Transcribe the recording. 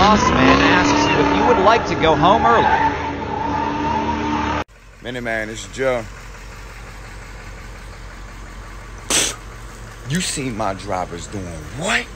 boss man asks you if you would like to go home early. Miniman, it's Joe. You seen my drivers doing what?